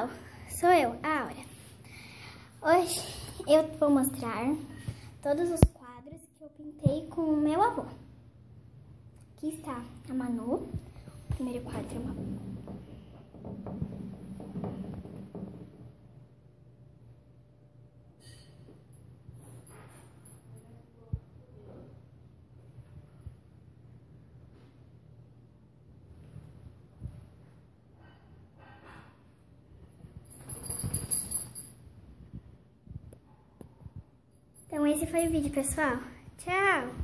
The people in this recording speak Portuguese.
pessoal, sou eu, a Aura. Hoje eu vou mostrar todos os quadros que eu pintei com o meu avô. Aqui está a Manu, o primeiro quadro é uma esse foi o vídeo, pessoal. Tchau!